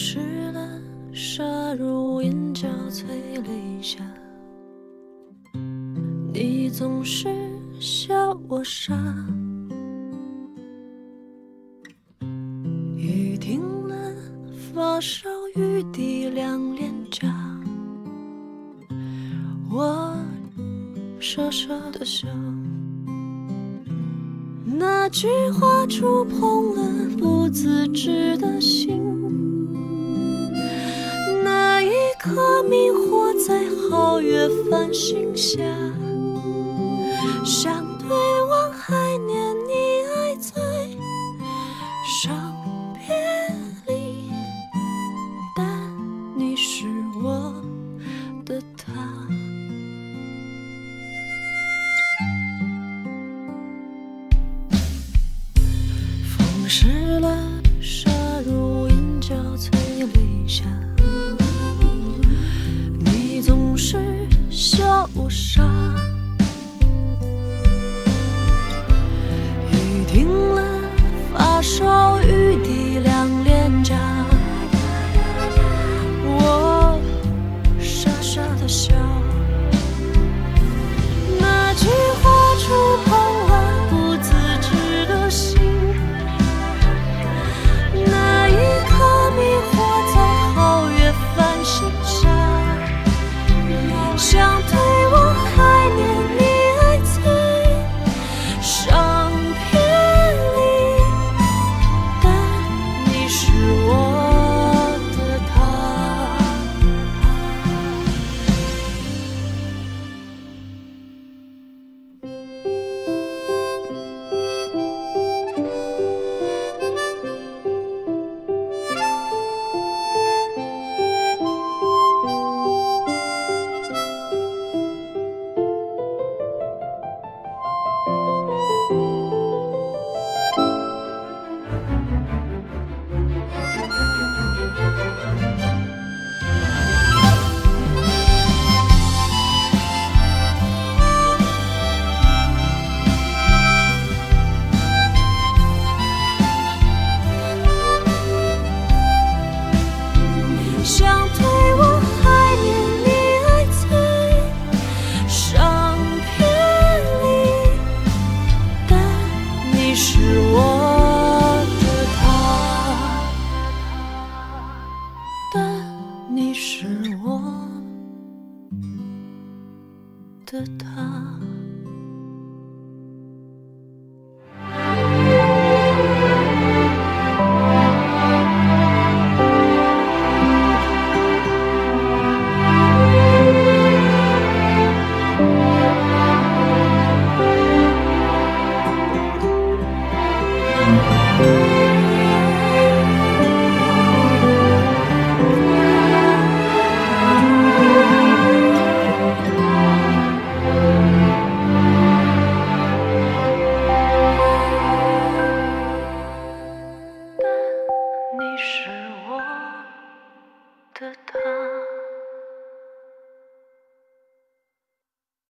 湿了沙如眼角催泪下，你总是笑我傻。雨停了，发梢雨滴两脸颊，我傻傻的笑。那句话触碰了不自知的心，那一刻迷惑在皓月繁星下，相对望还念你爱在伤别离，但你是我的他。风湿了沙如眼角催泪下，雨是我的他，但你是我的他。是我的他。